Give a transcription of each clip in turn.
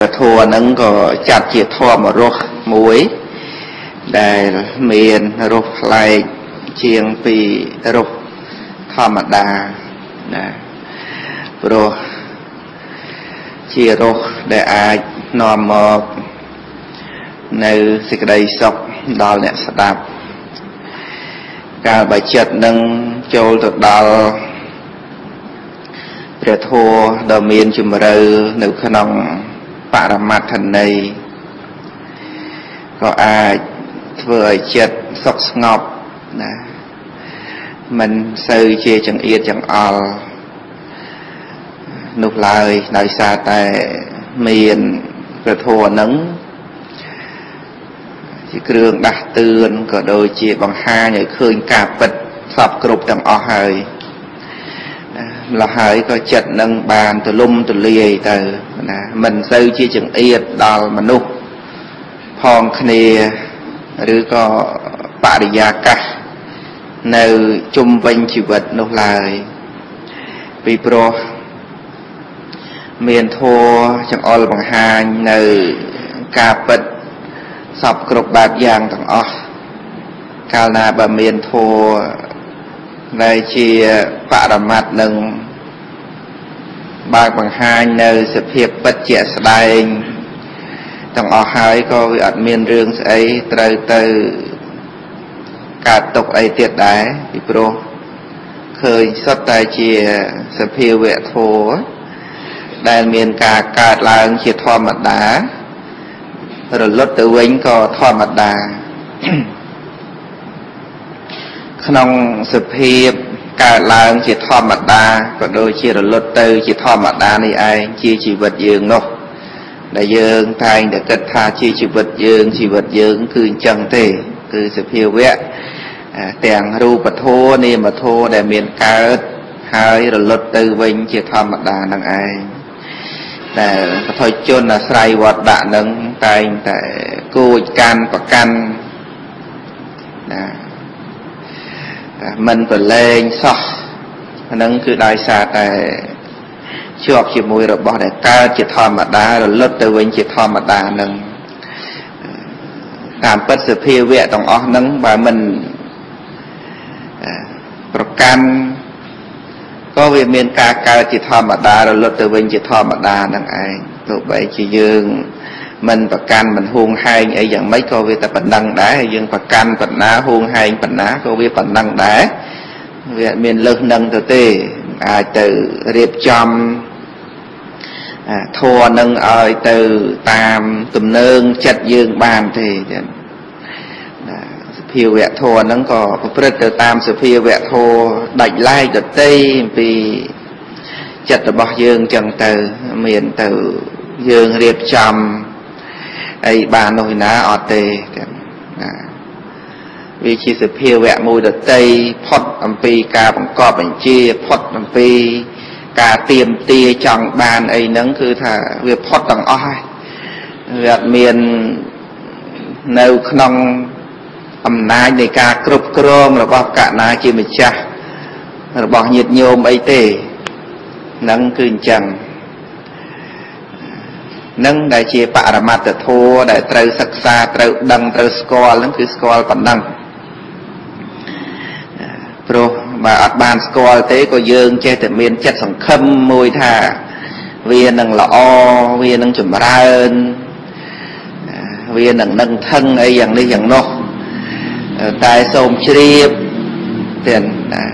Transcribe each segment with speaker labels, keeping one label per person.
Speaker 1: ធัวហ្នឹងក៏ចាត់ជាធម៌រស់មួយ ដែលមានរស់ប្លែកជាងពីរស់ធម្មតាណាព្រោះជារស់ដែលអាចនាំមកនៅសេចក្តីសុខដល់អ្នកស្ដាប់កាលបើចិត្តនឹងចូលទៅដល់ព្រះធម៌ដ៏មានជំរឿនៅក្នុង បរមត្ថន័យក៏អាចធ្វើឲ្យចិត្តសុខស្ងប់ណាមិនសូវជាចង្អៀតចង្អល់នោះឡើយដោយសារតែមានព្រះធម៌នឹងជាគ្រឿងដាស់តឿនក៏ដូចជាបង្ហាញឲ្យឃើញការពិតសពគ្រប់ទាំងអស់ហើយម្ល៉េះហើយក៏ចិត្តនឹងបានទលំទលាយទៅណាមិនសូវជាចង្អៀតដល់មនុស្សផងគ្នាឬក៏បរិយាកាសនៅជុំវិញជីវិតនោះឡើយពីព្រោះមានធัวចង្អុលបង្ហាញនៅការពិតសពគ្រប់បែបយ៉ាងទាំងអស់កាលណាបើមានធัว ដែលជាបរមត្តនឹងបើបង្ហាញនៅសភាពពិតជាក់ស្ដែងទាំងអស់ហើយក៏វាអត់មានរឿងស្អីត្រូវទៅកើតទុកអីទៀតដែរពីព្រោះឃើញសុទ្ធតែជាសភាវៈធម៌ដែលមានការកើតឡើងជាធម្មតារលត់ទៅវិញក៏ធម្មតា ក្នុងសភាពកើតឡើងជាធម្មតាក៏ដូចជារលត់ទៅជាធម្មតានេះឯងជាជីវិតយើងនោះដែលយើងតែងតែគិតថាជាជីវិតយើងជីវិតយើងគឺអញ្ចឹងទេ គឺសភាវៈទាំងរូបធម៌នាមធម៌ដែលមានកើតហើយរលត់ទៅវិញជាធម្មតានឹងឯងតែពធជនអាស្រ័យវត្តដាក់នឹងតែងតែគួចកាន់ប្រកាន់ណា មិនប្រឡែងសោះហ្នឹងគឺដោយសារតែជាប់ជាមួយរបស់ដែលកើតជាធម្មតារលត់ទៅវិញជាធម្មតានឹងតាមពិតសភាវៈទាំងអស់ហ្នឹងបើមិនប្រកាន់ក៏វាមានការកើតជាធម្មតារលត់ទៅវិញជាធម្មតានឹងឯងទោះបីជាយើង មិនប្រកាន់មិនហួងហែងអីយ៉ាងម៉េចក៏វាតែប៉ុណ្ណឹងដែរយើងប្រកាន់បណ្ណាហួងហែងបណ្ណាក៏វាប៉ុណ្ណឹងដែរវាមានលើសនឹងទៅទេអាចទៅរៀបចំធัวនឹងឲ្យទៅតាមទំនើងចិត្តយើងបានទេចឹងសភាវៈធัวនឹងក៏ប្រព្រឹត្តទៅតាមសភាវៈធัวដាច់ឡែកដតីអំពីចិត្តរបស់យើងចឹងទៅមានទៅយើងរៀបចំ អីបាននោះណាអត់ទេចឹងណាវាជាសភាវៈមួយដតីផុតអំពីការបង្កប់បញ្ជាផុតអំពីការទៀមទាចង់បានអីហ្នឹងគឺថាវាផុតទាំងអស់ហើយវាអត់មាននៅក្នុងអំណាចនៃការគ្រប់គ្រងរបស់កណាជាម្ចាស់របស់ញាតិញោមអីទេហ្នឹងគឺអញ្ចឹង នឹងដែលជាបរមត្តធម៌ដែលត្រូវសិក្សាត្រូវដឹងត្រូវស្គាល់ហ្នឹងគឺស្គាល់ប៉ុណ្ណឹងព្រោះបើអត់បានស្គាល់ទេក៏យើងចេះតែមានចិត្តសង្ឃឹមមួយថាវានឹងល្អវានឹងចម្រើនវានឹងនឹងថឹងអីយ៉ាងនេះយ៉ាងនោះតែសូមជ្រាបទៀតណា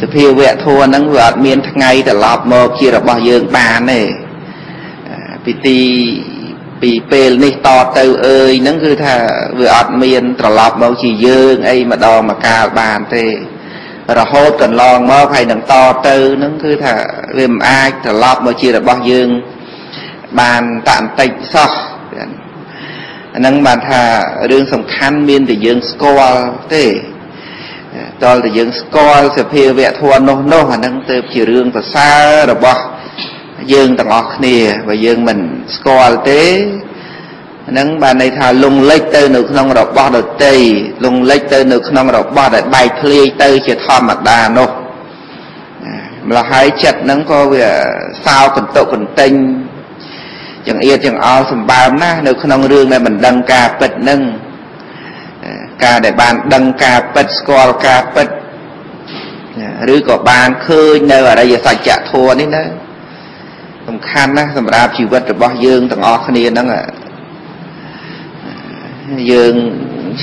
Speaker 1: សភាវៈធัวហ្នឹងវាអត់មានថ្ងៃត្រឡប់មកជារបស់យើងបានទេ ពីទីពីពេលនេះតទៅអើយហ្នឹងគឺថាវាអត់មានត្រឡប់មកជាយើងអីម្ដងមកកាលបានទេ រហូតកន្លងមកហើយនឹងតទៅនឹងគឺថាវាមិនអាចត្រឡប់មកជារបស់យើង បានតន្តិចសោះអាហ្នឹងបានថារឿងសំខាន់មានតែយើងស្គាល់ទេតលតែយើងស្គាល់សភាវៈធម៌នោះនោះអាហ្នឹងទៅជារឿងប្រសើររបស់ យើងទាំងអស់គ្នាបើយើងមិនស្គាល់ទេហ្នឹងបានន័យថាលងលិចទៅនៅក្នុងរបស់ដតីលងលិចទៅនៅក្នុងរបស់ដែលបែកធ្លាយទៅជាធម្មតានោះម្ល៉េះហើយចិត្តហ្នឹងក៏វាសោកន្តុកកន្ទិញចង្អៀតចង្អល់សម្បើមណាស់នៅក្នុងរឿងដែលមិនដឹងការពិតនឹងការដែលបានដឹងការពិតស្គាល់ការពិតឬក៏បានឃើញនៅអរិយសច្ចធម៌នេះណា សំខាន់ណាស់សម្រាប់ជីវិតរបស់យើងទាំងអស់គ្នាហ្នឹងយើង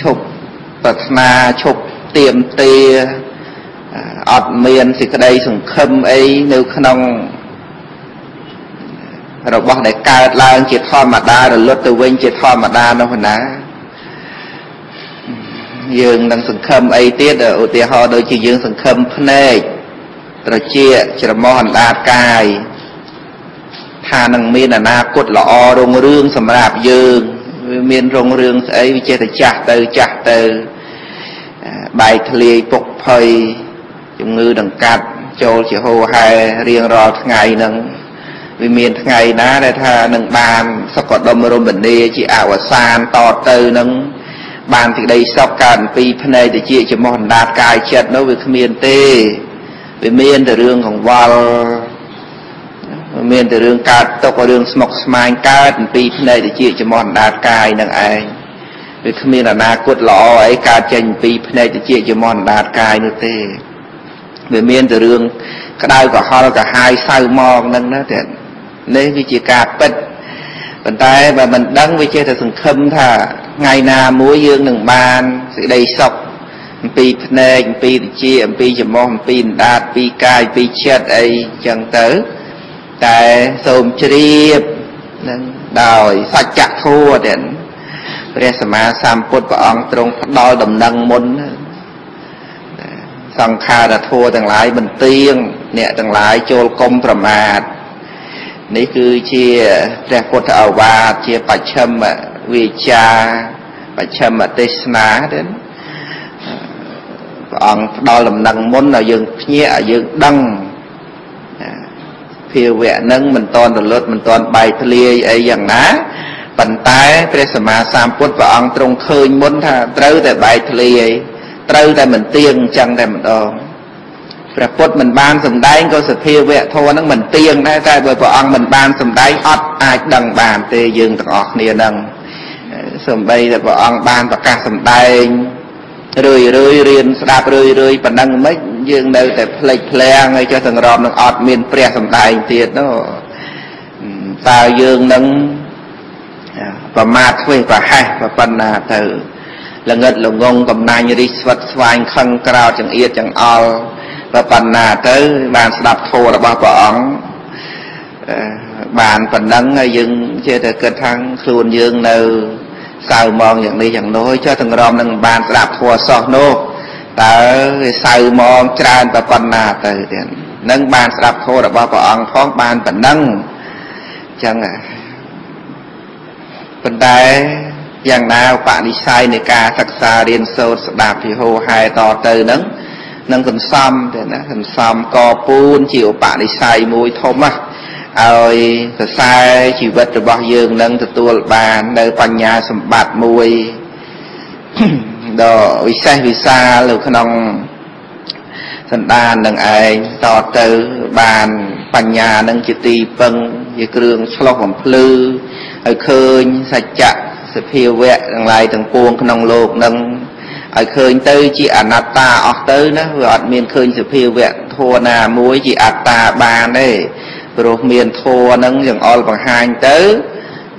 Speaker 1: ឈប់ប្រាថ្នាឈប់ទៀមទាអត់មានសេចក្តីសង្ឃឹមអីនៅក្នុងរបស់ដែលកើតឡើងជាធម្មតារលត់ទៅវិញជាធម្មតានោះណាយើងនឹងសង្ឃឹមអីទៀតឧទាហរណ៍ដូចជាយើងសង្ឃឹមភ្នែកត្រចៀកច្រមុះអណ្ដាតកាយ ថានឹងមានអនាគតល្អរុងរឿងសម្រាប់យើងវាមានរុងរឿងស្អីវាចេះតែចាស់ទៅចាស់ទៅបែកធ្លាយពុកភ័យជំងឺដង្កាត់ចូលជាហូរហែរៀងរាល់ថ្ងៃហ្នឹងវាមានថ្ងៃណាដែលថានឹងបានសុខដុមរមនាជាអវសានតទៅនឹងបានទីដីសុខកើតពីភ្នែកទៅជាចំោះអណ្ដាតកាយចិត្តនោះវាគ្មានទេវាមានតែរឿងកង្វល់ មានតែរឿងកើតទុករឿងស្មុគស្មាញកើតពីភ្នែកទៅជាចំោះអណ្ដាតកាយនឹងឯងវាគ្មានអនាគតល្អអីកើតចេញពីភ្នែកទៅជាចំោះអណ្ដាតកាយនោះទេវាមានតែរឿងក្តៅក្រហល់កាហាយសៅមកនឹងណាតែនេះវាជាការពិតប៉ុន្តែបើមិនដឹងវាចេះតែសង្ឃឹមថាថ្ងៃណាមួយយើងនឹងបានសេចក្តីសុខអំពីភ្នែកអំពីតិចអំពីច្រមុះអំពីអណ្ដាតពីកាយពីចិត្តអីចឹងទៅ តែសូមជ្រាបនឹងដោយសច្ចធម៌ទាំងព្រះសម្មាសម្ពុទ្ធព្រះអង្គទ្រង់ផ្ដល់ដំណឹងមុនសង្ខារធัวទាំងឡាយមិនទៀងអ្នកទាំងឡាយចូលកុំប្រមាទនេះគឺជាព្រះពុទ្ធអវាទជាបច្ឆិមវិជាបច្ឆិមទេសនាទេព្រះអង្គផ្ដល់ដំណឹងមុនឲ្យយើងភ្ញាក់ឲ្យយើងដឹង ភាវៈនឹងមិនតន់រលត់មិនតន់បែកធ្លាយអីយ៉ាងណាប៉ុន្តែព្រះសម្មាសម្ពុទ្ធព្រះអង្គទ្រង់ឃើញមុនថាត្រូវតែបែកធ្លាយត្រូវតែមិនទៀងអញ្ចឹងតែម្ដងព្រះពុទ្ធមិនបានសម្ដែងក៏សភាវៈធម៌ហ្នឹងមិនទៀងដែរតែបើព្រះអង្គមិនបានសម្ដែងអត់អាចដឹងបានទេយើងទាំងអស់គ្នាហ្នឹងសំបីតែព្រះអង្គបានប្រកាសសម្ដែង រឿយរឿយរៀនស្ដាប់រឿយរឿយប៉ុណ្ណឹងមិនយើងនៅតែផ្លេចផ្លាំងហើយចុះសង្រមនឹងអត់មានព្រះសម្ដែងទៀតនោះតើយើងនឹងប្រមាថធ្វើប្រហែសប៉ុណ្ណាទៅល្ងិតល្ងងកំណាញ់រិះស្វិតស្វាញខឹងក្រោតចង្អៀតចង្អល់ប៉ុណ្ណាទៅបានស្ដាប់ធម៌របស់ព្រះអង្គបានប៉ុណ្ណឹងហើយយើងជាតែគិតថាខ្លួនយើងនៅ សៅมองយ៉ាងនេះយ៉ាងនោះចុះទាំងរំនឹងបានស្ដាប់ធម៌សោះនោះតើវាសៅมองច្រើនតែប៉ុណ្ណាទៅទៀតនឹងបានស្ដាប់ធម៌របស់ព្រះអង្គផងបានប៉ុណ្ណឹងអញ្ចឹងប៉ុន្តែយ៉ាងណាឧបនិស្ស័យនៃការសិក្សារៀនសូត្រស្ដាប់ពីហោហែតទៅនឹងនឹងសន្សំទេណាសន្សំកពូនជាឧបនិស្ស័យមួយធំណាស់ ឲ្យសរសើរជីវិតរបស់យើងនឹងទទួលបាននៅបញ្ញាសម្បត្តិមួយដ៏វិសេសវិសាលនៅក្នុងសន្តាននឹងឯងតទៅបានបញ្ញានឹងជាទីពឹងជាគ្រឿងឆ្លុះបំភ្លឺឲ្យឃើញសច្ចៈសភាវៈទាំងឡាយទាំងពួងក្នុងលោកនឹងឲ្យឃើញទៅជាអនត្តាអស់ទៅណាវាអត់មានឃើញសភាវៈធัวណាមួយជាអត្តាបានទេ ព្រោះមានធัวហ្នឹងយ៉ាងអល់បង្ហាញទៅ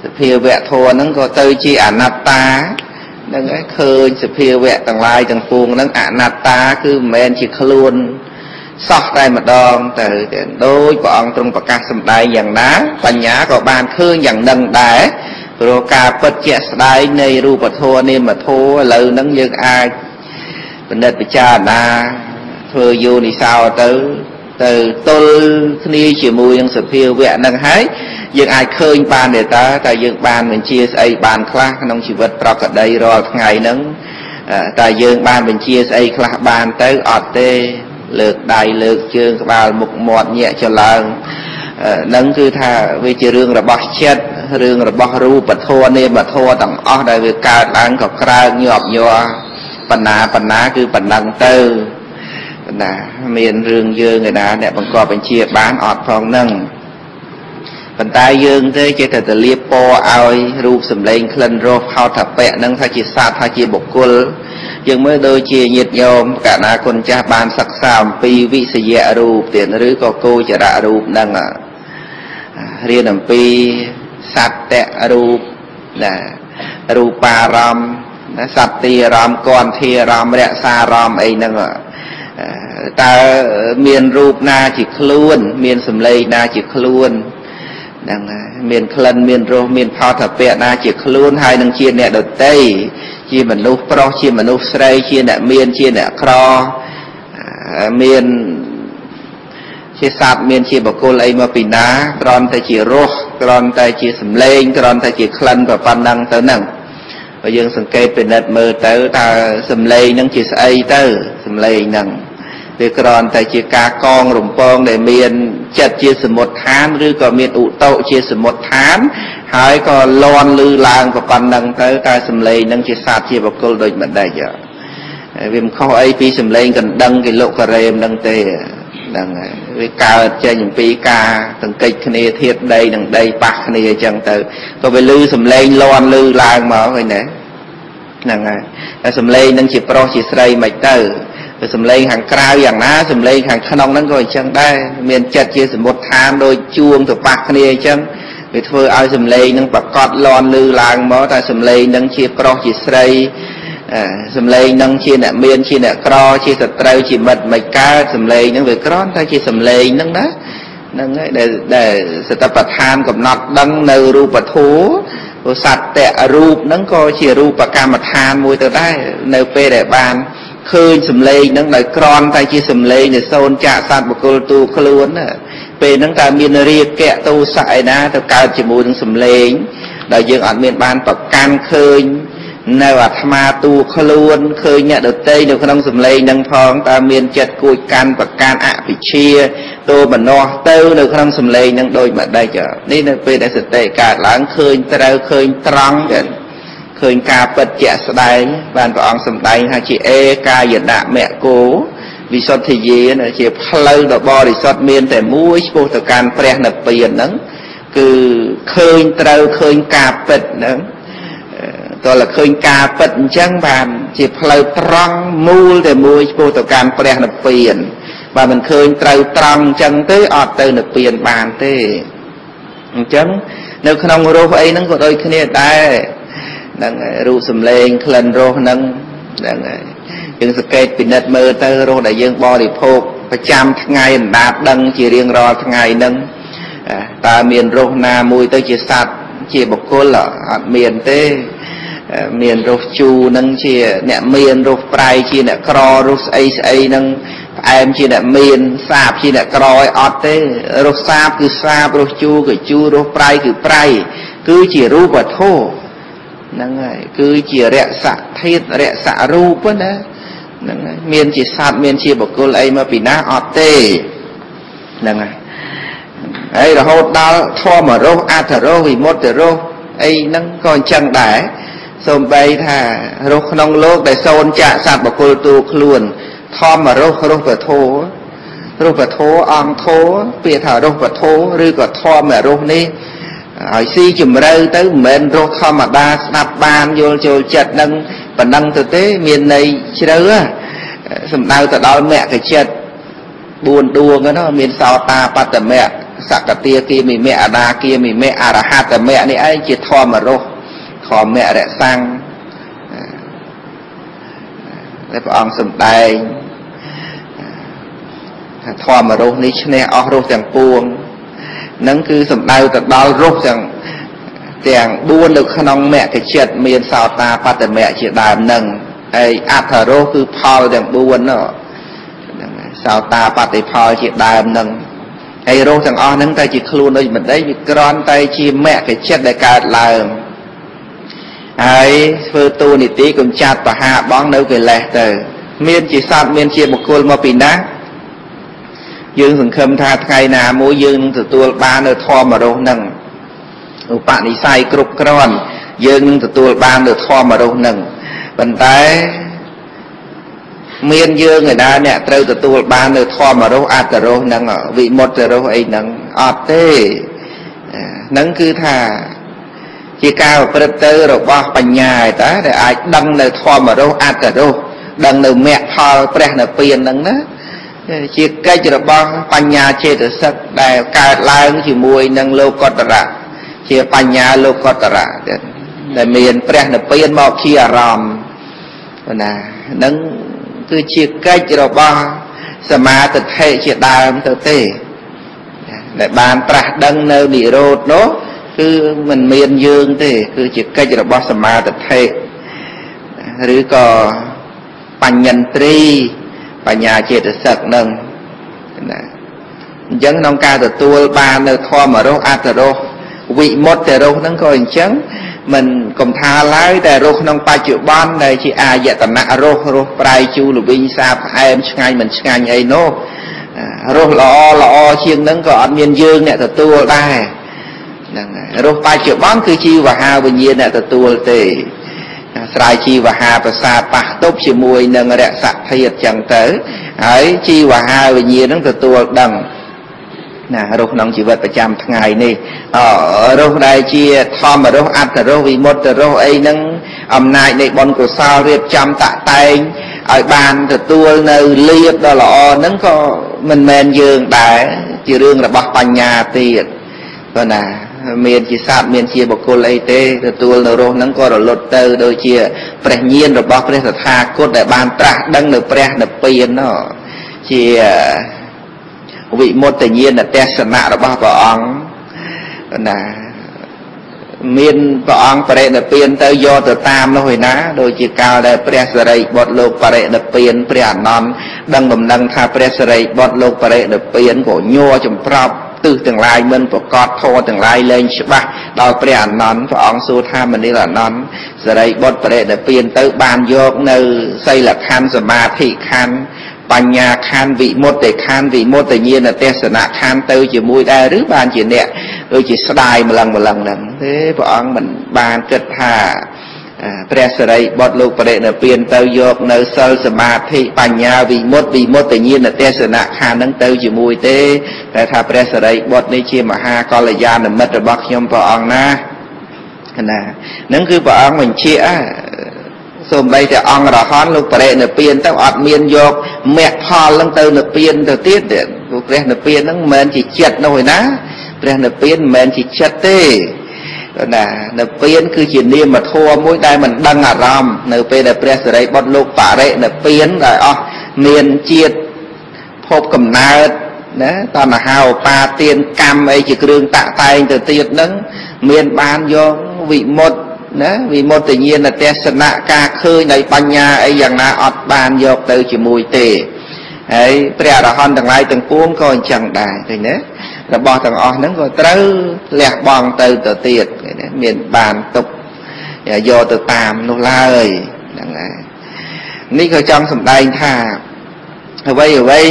Speaker 1: សភាវៈធัวហ្នឹងក៏ទៅជាអនត្តានឹងឯងឃើញសភាវៈទាំងឡាយទាំងពួងហ្នឹងអនត្តាគឺមិនមែនជាខ្លួនសោះតែម្ដងទៅដូចព្រះអង្គទ្រង់ប្រកាសសម្ដែងយ៉ាងណាបញ្ញាក៏បានឃើញយ៉ាងនឹងដែរព្រោះការពិតជាក់ស្ដែងនៃរូបធម៌នាមធម៌ឥឡូវហ្នឹងយើងអាចពិនិត្យពិចារណាធ្វើយោនិសោទៅ ទៅទល់គ្នាជាមួយនឹងសភាវៈហ្នឹងហើយយើងអាចឃើញបានទេតើតើយើងបានបញ្ជាស្អីបានខ្លះក្នុងជីវិតប្រកដីរាល់ថ្ងៃហ្នឹងតើយើងបានបញ្ជាស្អីខ្លះបានទៅអត់ទេលើកដៃលើកជើងក្បាលមុខមាត់ញាក់ចឡើងនឹងគឺថាវាជារឿងរបស់ចិត្តរឿងរបស់រូបធម៌នាមធម៌ទាំងអស់ដែលវាកើតឡើងក៏ក្រើកញាប់ញ័របណ្ណាបណ្ណាគឺបណ្ដឹងទៅប ណ្ណាមានរឿងយើងឯណាអ្នកបង្កប់បញ្ជាបានអត់ផងនឹងប៉ុន្តែយើងទេចេះតែទៅលៀបពណ៌ឲ្យរូបសម្លេងក្លិនរសខោថាពៈនឹងថាជាសត្វថាជាបុគ្គលយើងមើលដូចជាញាតិញោមកណាគុណចាស់បានសិក្សាអំពីវិសយៈរូបទៀតឬក៏គោចរៈរូបនឹងរៀនអំពីសត្យរូបណារូបារម្មណ៍ណាសត្យារម្មណ៍គន្ធារម្មណ៍រក្សារម្មណ៍អីហ្នឹង តើមានរូបណាជាខ្លួន មានសម្លេងណាជាខ្លួនហ្នឹងមានក្លិនមានរសមានផលថាពៈណាជាខ្លួនហើយនឹងជាអ្នកដតីជាមនុស្សប្រុសជាមនុស្សស្រីជាអ្នកមានជាអ្នកក្រមានជាសត្វមានជាបកគលអីមកពីណាគ្រាន់តែជារសគ្រាន់តែជាសម្លេងគ្រាន់តែជាក្លិនប៉ុណ្ណឹងទៅហ្នឹងបើយើងសង្កេតពិនិត្យមើលទៅតើសម្លេងហ្នឹងជាស្អីទៅសម្លេងហ្នឹង វាគ្រាន់តែជាការកងរំពងដែលមានចិត្តជាសមុទ្ឋានឬក៏មានឧតុជាសមុទ្ឋាន ហើយក៏លន់លឺឡើងប៉ុណ្ណឹងទៅតែសម្លេងហ្នឹងជាសាទជាបកុលដូចម្ដេចវាមិនខុសអីពីសម្លេងកណ្ដឹងគេលោកការ៉េមហ្នឹងទេហ្នឹងហើយវាកើតចេញអំពីការសង្កេតគ្នាធៀបដីនឹងដីប៉ះគ្នាអញ្ចឹងទៅក៏វាលឺសំឡេងលន់លឺឡើងមកឃើញទេហ្នឹងហើយតែសំឡេងនឹងជាប្រុសជាស្រីមិនទៅវា សំឡេងខាងក្រៅយ៉ាងណាសំឡេងខាងក្នុងហ្នឹងក៏អញ្ចឹងដែរមានចិត្តជាសមុទ្ឋានដូចជួងទៅប៉ះគ្នាអញ្ចឹងវាធ្វើឲ្យសំឡេងនឹងប្រកបលន់លឺឡើងមកតែសំឡេងនឹងជាប្រុសជាស្រីសំឡេងនឹងជាអ្នកមានជាអ្នកក្រជាសត្រូវជាមិត្តមិនកើតសំឡេងនឹងវាក្រន់តែជាសំឡេងនឹងណាហ្នឹងហើយដែលដែលសតបដ្ឋានកំណត់ដឹងនៅរូបធម៌ព្រោះសត្វតៈរូបហ្នឹងក៏ជារូបកម្មដ្ឋានមួយទៅដែរនៅពេលដែលបាន ឃើញសំឡេងហ្នឹងដោយក្រន់តែជាសំឡេងនៃសូនចាក់សត្វបុគ្គលទូខ្លួនណាពេលហ្នឹងតើមានរាគៈទោសៈឯណាទៅកើតជាមួយនឹងសំឡេងដែលយើងអត់មានបានប្រកាន់ឃើញនៅអាត្មាតួខ្លួនឃើញអ្នកដតីនៅក្នុងសម្លេងនឹងផងតើមានចិត្តគួចកាន់ប្រកាន់អវិជ្ជាតួមនោះទៅនៅក្នុងសម្លេងនឹងដូចម្ដេចនេះនៅពេលដែលសតិកើតឡើងឃើញត្រូវឃើញត្រង់ចឹង ឃើញការពិតជាក់ស្ដែងបានព្រះអង្គសម្ដែងថាជាអេកាយដមគ្គោវិសុទ្ធិយាជាផ្លូវដ៏បរិសុទ្ធមានតែមួយឆ្ពោះទៅកាន់ព្រះនិព្វានហ្នឹងគឺឃើញត្រូវឃើញការពិតហ្នឹងតើឃើញការពិតអញ្ចឹងបានជាផ្លូវត្រង់មូលតែមួយឆ្ពោះទៅកាន់ព្រះនិព្វានបើមិនឃើញត្រូវត្រង់អញ្ចឹងទេអត់ទៅនិព្វានបានទេអញ្ចឹងនៅក្នុងរសអីហ្នឹងក៏ដូចគ្នាដែរ ហ្នឹងរូបសម្លេងក្លិនរសហ្នឹងហ្នឹងហើយយើងសង្កេតពិនិត្យមើលទៅរសដែលយើងបរិភោគប្រចាំថ្ងៃអណ្ដាតដឹងជារៀងរាល់ថ្ងៃហ្នឹងតើមានរសណាមួយទៅជាសត្វជាបុគ្គលអត់មានទេមានរសជូរនឹងជាអ្នកមានរសប្រៃជាអ្នកក្ររសស្អីស្អីនឹងផ្អែមជាអ្នកមានសាបជាអ្នកក្រឲ្យអត់ទេរសសាបគឺសាបរសជូរគឺជូររសប្រៃគឺប្រៃគឺជារូបវត្ថុ ហ្នឹងហើយគឺជារសៈធាតរសៈរូបណាហ្នឹងហើយមានជាសត្វមានជាបុគ្គលអីមកពីណាអត់ទេហ្នឹងហើយហើយរហូតដល់ធម្មរសអត្ថរសវិមុតរសអីហ្នឹងក៏អញ្ចឹងដែរសូម្បីថារស់ក្នុងលោកដែលសូនចាក់សត្វបកុលទូខ្លួន ធម្មរស់រស់ពធរស់ពធអង្គធពាក្យថារស់ពធឬក៏ធម្មរស់នេះ ឲ្យស៊ីជំរឿទៅមិនមែនរស់ធម្មតាស្ដាប់បានយល់ចូលចិត្តនឹងប៉ុណ្ណឹងទៅទេមានន័យជ្រៅសំដៅទៅដល់មគ្គចិត្ត4ដួងហ្នឹងមានសោតាបត្តមៈសកតាគាមិមៈអនាគាមិមៈអរហតមៈនេះឯងជាធម្មរស់ធម្មរសាំងដែលព្រះអង្គសម្ដែងថាធម្មរស់នេះឈ្នះអស់រស់ទាំងពួង នឹងគឺសំដៅទៅដល់រស់ទាំងទាំង4នៅក្នុងមគ្គចិត្តមានសោតាបត្តមៈជាដើមនឹងហើយអត្ថរស់គឺផលទាំង4នោះហ្នឹងសោតាបត្តិផលជាដើមនឹងហើយរស់ទាំងអស់ហ្នឹងតែជាខ្លួនដូចម្ដេចវាក្រាន់តែជាមគ្គចិត្តដែលកើតឡើងហើយធ្វើទូនីតិកុំចាត់បហាបងនៅកិលេសទៅ មានជាសត្វមានជាបុគ្គលមកពីណា យើងសង្ឃឹមថាថ្ងៃណាមួយយើងនឹងទទួលបាននៅធម៌រស់នឹងឧបនិស្ស័យគ្រប់គ្រាន់យើងនឹងទទួលបាននៅធម៌រស់នឹងប៉ុន្តែមានយើងឯណាអ្នកត្រូវទទួលបាននៅធម៌រស់អត្តរស់នឹងវិមុតរស់អីហ្នឹងអត់ទេហ្នឹងគឺថាជាការប្រព្រឹត្តទៅរបស់បញ្ញាឯតាដែលអាចដឹងនៅធម្មរសអត្តរសដឹងនៅមគ្គផលព្រះនិព្វានហ្នឹងណា ជាកិច្ចរបស់បញ្ញាចេតសិកដែលកើតឡើងជាមួយនឹងលោកតរៈជាបញ្ញាលោកតរៈដែលមានព្រះនិព្វានមកជាអារម្មណ៍ណានឹងគឺជាកិច្ចរបស់សមាទិដ្ឋិជាដើមទៅទេដែលបានត្រាស់ដឹងនៅនិរោធនោះគឺមិនមានយើងទេ គឺជាកិច្ចរបស់សមាទិដ្ឋិឬក៏បញ្ញន្ត្រី បញ្ញាចេតសិកនឹងណាអញ្ចឹងក្នុងការទទួលបាននៅធម៌រសអត្តរសវិមុតតែរសហ្នឹងក៏អញ្ចឹងមិនកុំថាឡើយតែរស់ក្នុងបច្ចុប្បន្នដែលជាអាយតនៈរស់រស់ប្រៃជូរល្វីងសាផ្អែមឆ្ងាញ់មិនឆ្ងាញ់អីនោះរស់ល្អល្អជាងនឹងក៏អត់មានយើងអ្នកទទួលដែរហ្នឹងហើយរស់បច្ចុប្បន្នគឺជីវហាវិញ្ញាណអ្នកទទួលទេ ស្រ័យជីវហាប្រសាទប៉ះទប់ជាមួយនឹងរសធាតចឹងទៅហើយជីវហាវិញ្ញាណនឹងទទួលដឹងណារស់ក្នុងជីវិតប្រចាំថ្ងៃនេះរស់ដែលជាធម្មរស់អត្តរស់វិមុតរស់អីហ្នឹងអំណាចនៃបុណ្យកុសលរៀបចំតាក់តែងឲ្យបានទទួលនៅលៀបដ៏ល្អហ្នឹងក៏មិនមែនយើងដែរជារឿងរបស់បញ្ញាទៀតព្រោះណា មានជាសត្វមានជាបុគ្គលអីទេទទួលនៅរស់ហ្នឹងក៏រលត់ទៅដូចជាព្រះញាណរបស់ព្រះតថាគតដែលបានត្រាស់ដឹងនៅព្រះនិព្វាននោះជាវិមុតញ្ញាណទេសនៈរបស់ព្រះអង្គណាមានព្រះអង្គបរិនិព្វានទៅយកទៅតាមនោះឯណាដូចជាកាលដែលព្រះសរិបុត្រលោកបរិនិព្វានព្រះអនន្តដឹងដំណឹងថាព្រះសរិបុត្រលោកបរិនិព្វានក៏ញ័រចម្ប្រប់ ទិសទាំងឡាយមិនប្រកបធម៌ទាំងឡាយលែងច្បាស់ដល់ព្រះអនន្តព្រះអង្គសួរថាមនិលអនន្តសរិបុត្របរិនិព្វានទៅបានយកនៅសីលខណ្ឌសមាធិខណ្ឌបញ្ញាខណ្ឌវិមុតតិខណ្ឌវិមុតញ្ញាណទេសនៈខណ្ឌទៅជាមួយដែរឬបានជាអ្នកដូចជាស្ដាយម្លឹងម្លឹងហ្នឹងទេព្រះអង្គមិនបានគិតថា ព្រះសរិបុត្រលោកបរិនិព្វានទៅយកនៅសិលសមាធិបញ្ញាវិមុតវិមុតញ្ញាណទេសនៈខានឹងទៅជាមួយទេតែថាព្រះសរិបុត្រនេះជាមហាកល្យាណមិត្តរបស់ខ្ញុំព្រះអង្គណាណានឹងគឺព្រះអង្គបញ្ជាក់សូម្បីតែអង្គរហន្តលោកបរិនិព្វានទៅអត់មានយកមគ្គផលនឹងទៅនិព្វានទៅទៀតទេព្រោះព្រះនិព្វានហ្នឹងមិនមែនជាចិត្តនោះឯណាព្រះនិព្វានមិនមែនជាចិត្តទេ ណានិព្វានគឺជានាមធម៌មួយដែលមិនដឹងអារម្មណ៍នៅពេលដែលព្រះសិរីបុត្រលោកបរិនិព្វានដែលអស់មានជាតិភពកំណើតណាតណ្ហាឧបាទានកម្មអីជាគ្រឿងតាក់តែងទៅទៀតនឹងមានបានយកវិមុតណាវិមុតញ្ញាណទេសនៈការឃើញនៃបញ្ញាអីយ៉ាងណាអត់បានយកទៅជាមួយទេហើយព្រះអរហន្តទាំងឡាយទាំងពួងក៏អញ្ចឹងដែរឃើញទេ របស់ទាំងអស់ហ្នឹងក៏ត្រូវលះបង់ទៅទៅទៀតមានបានទុកយកទៅតាមនោះឡើយហ្នឹងហើយនេះក៏ចង់សម្ដែងថាអ្វីអ្វី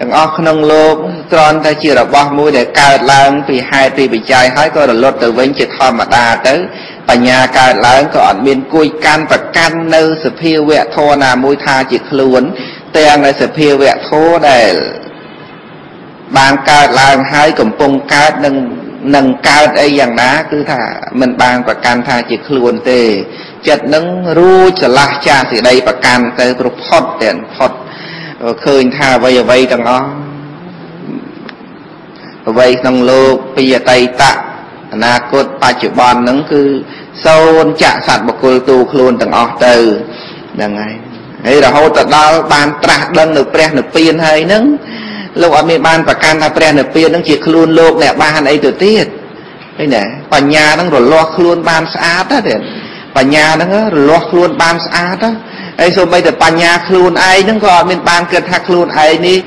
Speaker 1: ទាំងអស់ក្នុងលោកគ្រាន់តែជារបស់មួយដែលកើតឡើងពីហេតុពីបច្ច័យហើយក៏រលត់ទៅវិញជាធម្មតាទៅ បញ្ញាកើតឡើងក៏អត់មានគួយកាន់ប្រកាន់នៅសភាវៈធម៌ណាមួយថាជាខ្លួន ទាំងនៅសភាវៈធម៌ដែល បានកើតឡើងហើយកំពុងកើតនឹងនឹងកើតអីយ៉ាងណា គឺថាមិនបានប្រកាន់ថាជាខ្លួនទេ ចិត្តនឹងរួចឆ្លាស់ចាស់សេចក្តីប្រកាន់ទៅព្រោះផុតទាំងផុតឃើញថាអ្វីអ្វីទាំងអស់អ្វីក្នុងលោកពីអតីតអនាគតបច្ចុប្បន្នហ្នឹងគឺសូនចាក់សត្វបកុលទូខ្លួនទាំងអស់ទៅហ្នឹងហើយហើយរហូតទៅដល់បានត្រាស់ដឹងនៅព្រះនិព្វានហើយហ្នឹង លោកអត់មានបានប្រកាន់ថាព្រះនិព្វានហ្នឹងជាខ្លួនលោកអ្នកបានអីទៅទៀតឃើញទេបញ្ញាហ្នឹងរលាស់ខ្លួនបានស្អាតទេបញ្ញាហ្នឹងរលាស់ខ្លួនបានស្អាតហើយសូម្បីតែបញ្ញាខ្លួនឯងហ្នឹងក៏អត់មានបានគិតថាខ្លួនឯងនេះ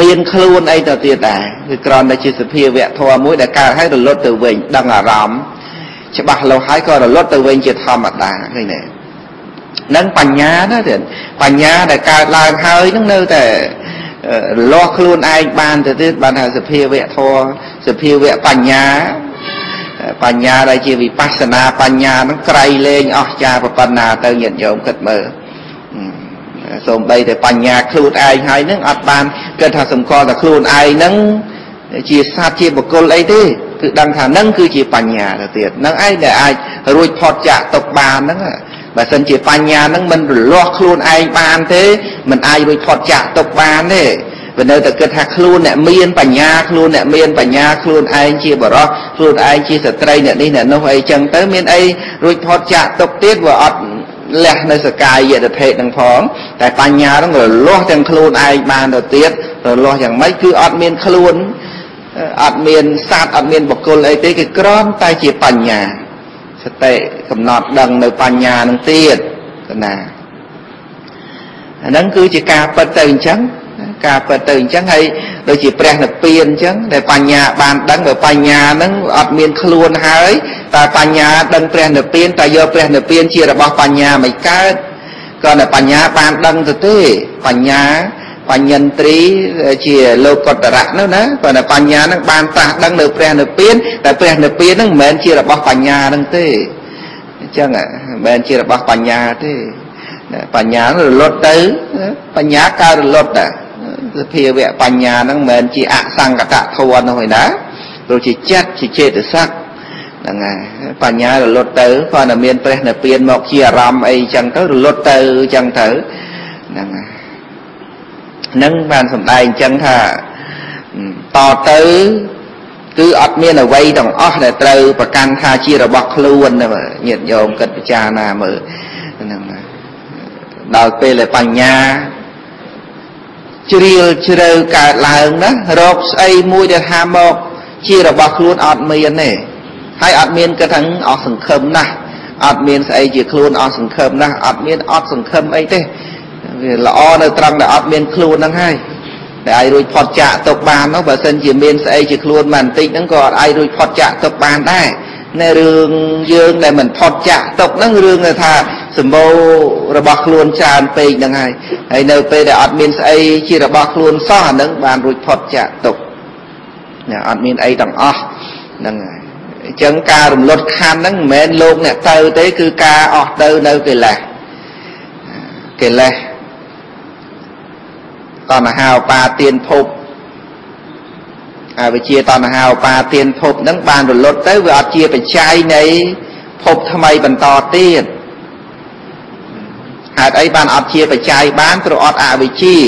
Speaker 1: មានខ្លួនអីទៅទៀតដែរគឺគ្រាន់តែជាសភាវៈធម៌មួយដែលកើតហើយរលត់ទៅវិញដឹងអារម្មណ៍ច្បាស់លាស់ហើយក៏រលត់ទៅវិញជាធម្មតាឃើញទេនឹងបញ្ញាណាទៀតបញ្ញាដែលកើតឡើងហើយនឹងនៅតែរ លាស់ខ្លួនឯងបានទៅទៀតបានថាសភាវៈធម៌សភាវៈបញ្ញាបញ្ញាដែលជាវិបស្សនាបញ្ញានឹងក្រៃលែងអស់ចាប៉ុណ្ណាទៅញាតិញោមគិតមើលសូម្បីតែបញ្ញាខ្លួនឯងហើយនឹងអត់បានគិតថាសម្គាល់តែខ្លួនឯងនឹងជាសត្វជាបុគ្គលអីទេគឺដឹងថានឹងគឺជាបញ្ញាទៅទៀតនឹងឯងដែលអាចរួចផុតចាកទុកបានហ្នឹង បើសិនជាបញ្ញាហ្នឹងមិនរលាស់ខ្លួនឯងបានទេមិនអាចរួចផុតចាកទុកបានទេវានៅតែគិតថាខ្លួនអ្នកមានបញ្ញាខ្លួនអ្នកមានបញ្ញាខ្លួនឯងជាបរោះខ្លួនឯងជាស្ត្រីអ្នកនេះអ្នកនោះអីចឹងទៅមានអីរួចផុតចាកទុកទៀតវាអត់លះនៅសកាយយតិថេនឹងផងតែបញ្ញាហ្នឹងរលាស់ទាំងខ្លួនឯងបានទៅទៀតរលាស់យ៉ាងម៉េចគឺអត់មានខ្លួនអត់មានសត្វអត់មានបុគ្គលអីទេគឺក្រំតែជាបញ្ញា សតិកំណត់ដឹងនៅបញ្ញានឹងទៀតណាអាហ្នឹងគឺជាការពិតទៅអញ្ចឹងការពិតទៅអញ្ចឹងហើយដូចជាព្រះនិព្វានអញ្ចឹងដែលបញ្ញាបានដឹងបើបញ្ញាហ្នឹងអត់មានខ្លួនហើយតើបញ្ញាដឹងព្រះនិព្វានតើយកព្រះនិព្វានជារបស់បញ្ញាមិនកើតគ្រាន់តែបញ្ញាបានដឹងទៅទេបញ្ញា បញ្ញន្ត្រីជាលោកតរៈនោះណាគ្រាន់តែបញ្ញាហ្នឹងបានត្រាស់ដឹងនៅព្រះនិព្វានតែព្រះនិព្វានហ្នឹងមិនមែនជារបស់បញ្ញាហ្នឹងទេអញ្ចឹងមិនមែនជារបស់បញ្ញាទេបញ្ញារលត់ទៅបញ្ញាកើតរលត់ដែរសភាវៈបញ្ញាហ្នឹងមិនមែនជាអសង្កតធម៌នោះឯណាព្រោះជាចិត្តជាចេតសិកហ្នឹងហើយបញ្ញារលត់ទៅគ្រាន់តែមានព្រះនិព្វានមកជាអារម្មណ៍អីចឹងទៅរលត់ទៅចឹងទៅហ្នឹងហើយ នឹងបានសម្ដែងចឹងថាតទៅគឺអត់មានអ្វីទាំងអស់ដែលត្រូវប្រកាន់ថាជារបស់ខ្លួនញាតិញោមគិតពិចារណាមើលហ្នឹងដល់ពេលដែលបញ្ញាជ្រៀលជ្រៅកើតឡើងណារោគស្អីមួយដែលថាមកជារបស់ខ្លួនអត់មានទេហើយអត់មានគិតថាអស់សង្ឃឹមណាស់អត់មានស្អីជាខ្លួនអស់សង្ឃឹមណាស់អត់មានអត់សង្ឃឹមអីទេ វាល្អនៅត្រង់ដែលអត់មានខ្លួនហ្នឹងហើយដែលអាចរួចផុតចាកទុកបាននោះបើសិនជាមានស្អីជាខ្លួនមិនបន្តិចហ្នឹងក៏អត់អាចរួចផុតចាកទុកបានដែរនៅរឿងយើងដែលមិនផុតចាកទុកហ្នឹងរឿងថាសម្បូររបស់ខ្លួនច្រើនពេកហ្នឹងហើយហើយនៅពេលដែលអត់មានស្អីជារបស់ខ្លួនសោះអាហ្នឹងបានរួចផុតចាកទុកណាអត់មានអីទាំងអស់ហ្នឹងហើយអញ្ចឹងការរំលត់ខណ្ឌហ្នឹងមិនមែនលោកអ្នកទៅទេគឺការអស់ទៅនៅកិលេសកិលេស តណ្ហាឧបាទានភពអវិជ្ជាតណ្ហាឧបាទានភពហ្នឹងបានរលត់ទៅវាអត់ជាបច្ច័យនៃភពថ្មីបន្តទៀតហេតុអីបានអត់ជាបច្ច័យបានព្រោះអត់អវិជ្ជា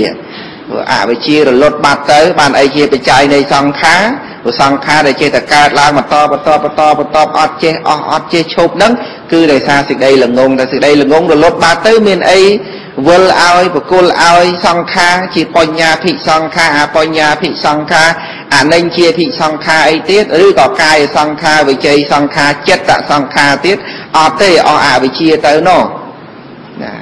Speaker 1: ព្រោះអវិជ្ជារលត់បាត់ទៅ បានអីជាបច្ច័យនៃសង្ខារព្រោះសង្ខារដែលចេះតែកើតឡើងបន្តបន្តបន្តបន្តអត់ចេះអស់អត់ចេះឈប់ហ្នឹងគឺដោយសារសេចក្តីល្ងងតែសេចក្តីល្ងងរលត់បាត់ទៅមានអី វិលឲ្យបកុលឲ្យសង្ខារជាបញ្ញាភិសង្ខារអបញ្ញាភិសង្ខារអនិញ្ជាភិសង្ខារអីទៀតឬក៏កាយសង្ខារវិជ័យសង្ខារចិត្តសង្ខារទៀតអត់ទេអស់អវិជ្ជាទៅនោះណា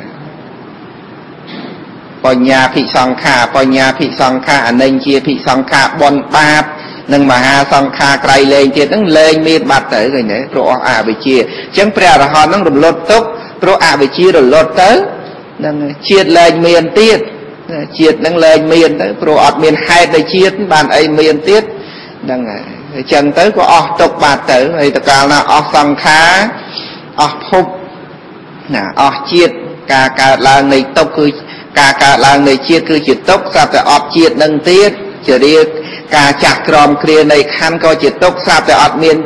Speaker 1: បញ្ញាភិសង្ខាបញ្ញាភិសង្ខាអនិញ្ជាភិសង្ខាបនបាបនិងមហាសង្ខាក្រៃលែងទៀតហ្នឹងលែងមានបាត់ទៅឃើញទេព្រោះអស់អវិជ្ជាអញ្ចឹងព្រះអរហន្តហ្នឹងរំលត់ទុកព្រោះអវិជ្ជារលត់ទៅ ហ្នឹងជាតិលែងមានទៀតជាតិហ្នឹងលែងមានទៅព្រោះអត់មានហេតុនៃជាតិបានអីមានទៀតហ្នឹងហើយអញ្ចឹងទៅក៏អស់ទុកបាត់ទៅហើយតកាលណាអស់សង្ខារអស់ភពណាអស់ជាតិការកើតឡើងនៃទុកគឺការកើតឡើងនៃជាតិគឺជាទុកស្រាប់តែអត់ជាតិនឹងទៀតជារៀបការចាស់ក្រមគ្រានៃខណ្ឌក៏ជាទុកស្រាប់តែអត់មាន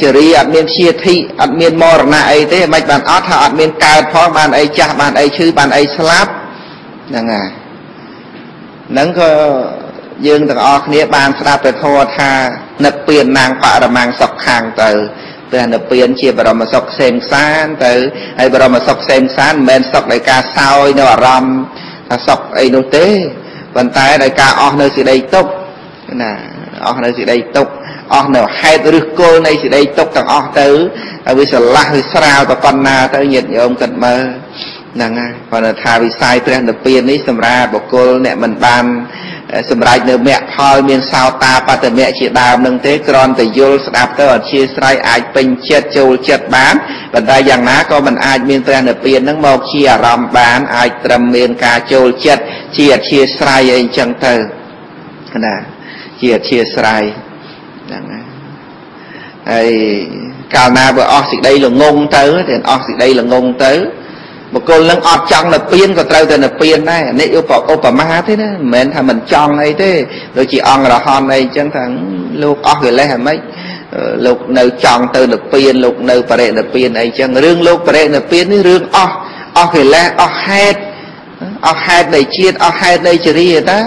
Speaker 1: ជារីអត់មានព្យាធិអត់មានមរណៈអីទេមិនបានអត់ថាអត់មានកើតផងបានអីចាស់បានអីឈឺបានអីស្លាប់ហ្នឹងហើយហ្នឹងក៏យើងទាំងអស់គ្នាបានស្ដាប់ទៅធម៌ថានឹកពៀននាងបរមាំងសុខខាងទៅព្រះនិព្វានជាបរមសុខផ្សេងផ្សានទៅហើយបរមសុខផ្សេងផ្សានមិនមែនសុខដោយការសោយនៅអារម្មណ៍ថាសុខអីនោះទេប៉ុន្តែដោយការអស់នៅសេចក្តីទុក្ខណាអស់នៅសេចក្តីទុក្ខ អស់នៅហេតុឬគល់នៃសេចក្តីទុក្ខទាំងអស់ទៅហើយវាស្រឡះវាស្រាលទៅប៉ុណ្ណាទៅញាតិញោមគិតមើលហ្នឹងហើយប៉ុន្តែថាវិស័យព្រះនិព្វាននេះសម្រាប់បុគ្គលអ្នកមិនបានសម្រាប់នៅមគ្គផលមានសោតាបតមៈជាដើមនឹងទេគ្រាន់តែយល់ស្ដាប់ទៅអធិស្ឋានអាចពេញចិត្តចូលចិត្តបានប៉ុន្តែយ៉ាងណាក៏មិនអាចមានព្រះនិព្វាននឹងមកជាអារម្មណ៍បានអាចត្រឹមមានការចូលចិត្តជាអធិស្ឋានអីចឹងទៅណាជាអធិស្ឋាន ហ្នឹងហើយកាលណាបើអស់សេចក្តីល្ងងទៅតែអស់សេចក្តីល្ងងទៅបុគ្គលនឹងអត់ចង់នៅពៀនក៏ត្រូវតែនៅពៀនដែរនេះឧបឧបមាទេណាមិនមែនថាមិនចង់អីទេដូចជាអង្គរហន្តអីចឹងថាលោកអស់កិលេសហ្មងលោកនៅចង់ទៅនិព្វានលោកនៅបរិនិព្វានអីចឹងរឿងលោកបរិនិព្វាននេះរឿងអស់អស់កិលេសអស់ហេតុអស់ហេតុនៃជាតិអស់ហេតុនៃចរិយាតា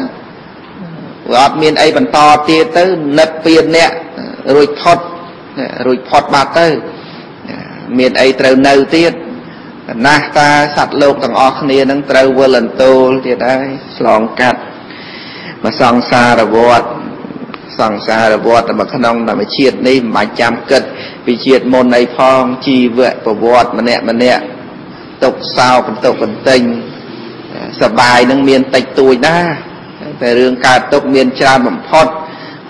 Speaker 1: វាអត់មានអីបន្តទៀតទៅនិព្វានអ្នករួចផុតរួចផុតបាត់ទៅមានអីត្រូវនៅទៀតណាស់តាសត្វលោកទាំងអស់គ្នានឹងត្រូវវិលអន្ទោលទៀតហើយឆ្លងកាត់មកសង្សារវដ្តសង្សារវដ្តមកក្នុងធម្មជាតិនេះមិនបាច់ចាំគិតពីជាតិមុនអីផងជីវៈប្រវត្តិម្នាក់ម្នាក់ទុកសោបន្ទុកបន្ទិញសបាយនឹងមានតិចតួចណា តែរឿងកើតទុកមានច្រើនបំផុត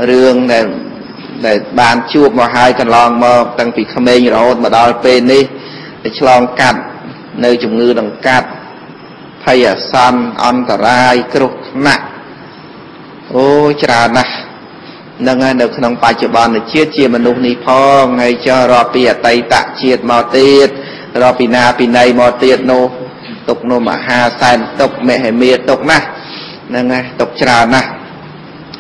Speaker 1: រឿងដែលដែលបានជួបមកហើយកន្លងមកតាំងពីក្មេងរហូតមកដល់ពេលនេះទៅឆ្លងកាត់នៅជំងឺដង្កាត់ភ័យអាសន្នអន្តរាយគ្រោះថ្នាក់អូច្រើនណាស់នឹងហើយនៅក្នុងបច្ចុប្បន្នជាតិជាមនុស្សនេះផងហើយចោះរាប់ពីអតីតជាតិមកទៀតរាប់ពីណាពីណីមកទៀតនោះទុកនោះមហាសែនទុកមហិមាទុកណាស់ ហ្នឹងហើយទុកច្រើនណាស់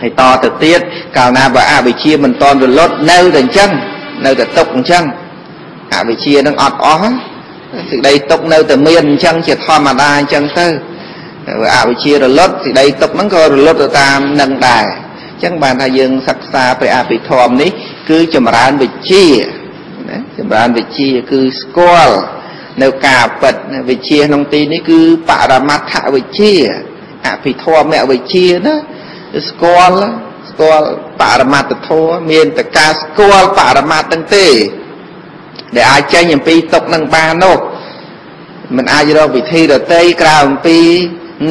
Speaker 1: ហើយតទៅទៀតកាលណាបើអវិជ្ជាមិនតន់រលត់នៅតែអញ្ចឹងនៅតែទុកអញ្ចឹងអវិជ្ជានឹងអត់អស់សេចក្តីទុកនៅតែមានអញ្ចឹងជាធម្មតាអញ្ចឹងទៅអវិជ្ជារលត់សេចក្តីទុកហ្នឹងក៏រលត់ទៅតាមនឹងដែរអញ្ចឹងបានថាយើងសិក្សាព្រះអភិធម្មនេះគឺចម្រើនវិជ្ជាណាចម្រើនវិជ្ជាគឺស្គាល់នៅការពិតវិជ្ជាក្នុងទីនេះគឺបរមត្ថវិជ្ជា អភិធម្មវិជ្ជាណាស្គាល់ស្គាល់បរមត្ថធម៌មានតែការស្គាល់បរមត្ថហ្នឹងទេ ដែលអាចចេញអំពីទុកនឹងបាននោះมันអាចរកវិធីដតីក្រៅអំពី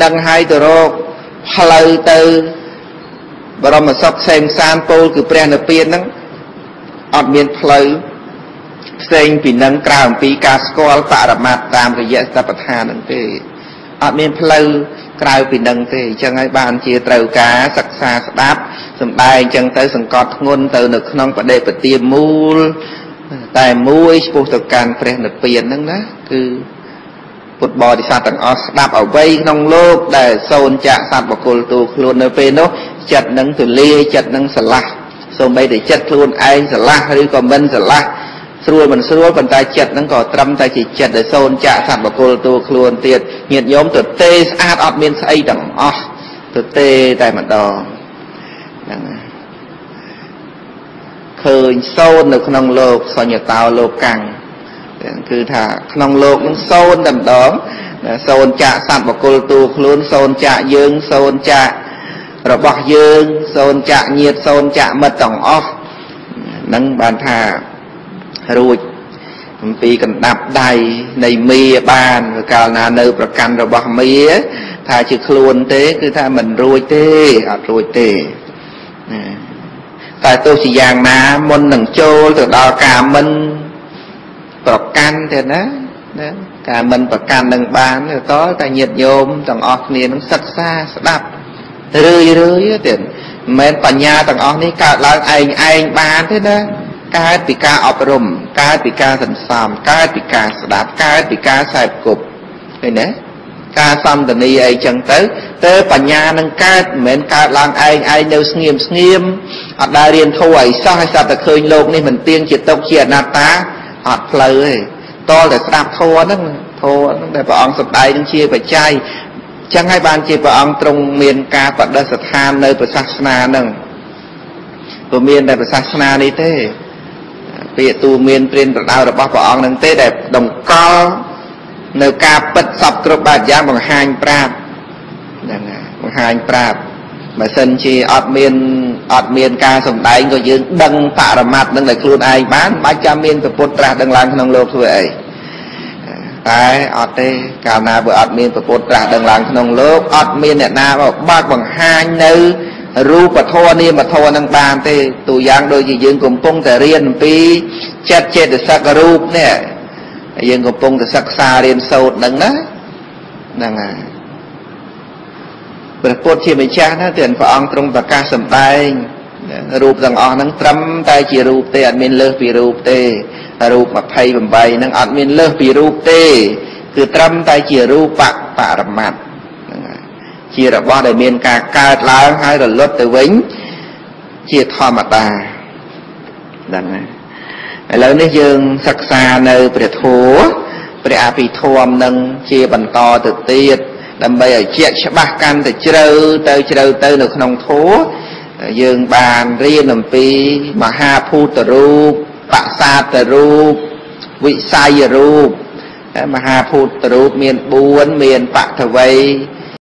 Speaker 1: នឹងឲ្យទៅរកផ្លូវទៅបរមសុខផ្សេងសានពោលគឺព្រះនិព្វានហ្នឹងអត់មានផ្លូវផ្សេងពីនឹងក្រៅអំពីការស្គាល់បរមត្តតាមរយៈសតិប្បដ្ឋានហ្នឹងទេអត់មានផ្លូវ ក្រៅពីនឹងទេអញ្ចឹងហើយបានជាត្រូវការសិក្សាស្ដាប់សំដែងអញ្ចឹងទៅសង្កត់ធ្ងន់ទៅនៅក្នុងបដិបទាមូលតែមួយឆ្ពោះទៅកាន់ព្រះនិព្វានហ្នឹងណាគឺពុទ្ធបរិស័ទទាំងអស់ស្ដាប់អ្វីក្នុងលោកដែលសូនចាក់សត្វបកុលទូខ្លួននៅពេលនោះចិត្តនឹងទលាចិត្តនឹងស្រឡះសូម្បីតែចិត្តខ្លួនឯងស្រឡះឬក៏មិនស្រឡះ ស្រួលមិនស្រួលប៉ុន្តែចិត្តហ្នឹងក៏ត្រឹមតែជាចិត្តដែលសូនចាក់សត្វបកុលទូខ្លួនទៀតញាតិញោមទៅទេស្អាតអត់មានស្អីទាំងអស់ទៅទេតែម្ដងហ្នឹងឃើញសូននៅក្នុងលោកសញ្ញតោលោកកាំងគឺថាក្នុងលោកនឹងសូនតែម្ដងសូនចាក់សត្វបកុលទូខ្លួនសូនចាក់យើងសូនចាក់របស់យើងសូនចាក់ញាតសូនចាក់មិត្តទាំងអស់នឹងបានថា រួចអំពីកណ្ដាប់ដៃនៃមីបានកាលណានៅប្រកាន់របស់មីថាជាខ្លួនទេគឺថាមិនរួចទេអត់រួចទេណាតែទោះជាយ៉ាងណាមុននឹងចូលទៅដល់ការមិនប្រកាន់ទេណាណាការមិនប្រកាន់នឹងបានតតែញាតញោមទាំងអស់គ្នានឹងសិក្សាស្ដាប់រឿយរឿយទៀតមិនមែនបញ្ញាទាំងអស់នេះកើតឡើងឯងឯងបានទេណា កើតពីការអប់រំកើតពីការសន្សំកើតពីការស្ដាប់កើតពីការខ្សែគប់ឃើញទេការសន្តានីអីចឹងទៅទៅបញ្ញានឹងកើតមិនមែនកើតឡើងឯងឯងនៅស្ងៀមស្ងៀមអត់ដែលរៀនធូរអីសោះឲ្យសត្វតែឃើញលោកនេះមិនទៀងជាទុកជាអនត្តាអត់ផ្លូវទេតលតែស្ដាប់ធម៌ហ្នឹងធម៌ហ្នឹងដែលព្រះអង្គសម្ដែងនឹងជាបច្ច័យចឹងហើយបានជាព្រះអង្គទ្រង់មានការបដិស្ថាននៅព្រះសាសនាហ្នឹងព្រោះមានតែព្រះសាសនានេះទេ ពាក្យទូមានព្រានប្រដៅរបស់ព្រះអង្គនឹងទេដែលតម្កល់នៅការពិតសពគ្រប់បែបយ៉ាងបង្ហាញប្រាប់ហ្នឹងហើយបង្ហាញប្រាប់បើសិនជាអត់មានអត់មានការសំដែងក៏យើងដឹងបរមត្តនឹងដែលខ្លួនឯងបានមិនបាច់ចាំមានពុទ្ធត្រាស់ដឹងឡើងក្នុងលោកធ្វើអីតែអត់ទេកាលណាបើអត់មានពុទ្ធត្រាស់ដឹងឡើងក្នុងលោកអត់មានអ្នកណាបើកបង្ហាញនៅ រូបធម៌នាមធម៌នឹងបានទេទូយ៉ាងដូចជាយើងកំពុងតែរៀនអំពីចិត្តចេតសិករូបនេះយើងកំពុងតែសិក្សារៀនសូត្រនឹងណាហ្នឹងហើយព្រះពុទ្ធជាម្ចាស់ណាទើបព្រះអង្គទ្រង់ប្រកាសសម្ដែងរូបទាំងអស់ហ្នឹងត្រឹមតែជារូបទេអត់មានលើសពីរូបទេរូប28ហ្នឹងអត់មានលើសពីរូបទេ គឺត្រឹមតែជារូបបរមត្ត ជារបស់ដែលមានការកើតឡើងហើយរលត់ទៅវិញជាធម្មតាដឹងណាឥឡូវនេះយើងសិក្សានៅព្រះធម៌ព្រះអភិធម្មនឹងជាបន្តទៅទៀតដើម្បីឲ្យជាក់ច្បាស់កាន់តែជ្រៅទៅជ្រៅទៅនៅក្នុងធម៌យើងបានរៀនអំពីមហាភូតរូបបសាទរូបវិស័យរូបមហាភូតរូបមាន4មានបថវ័យ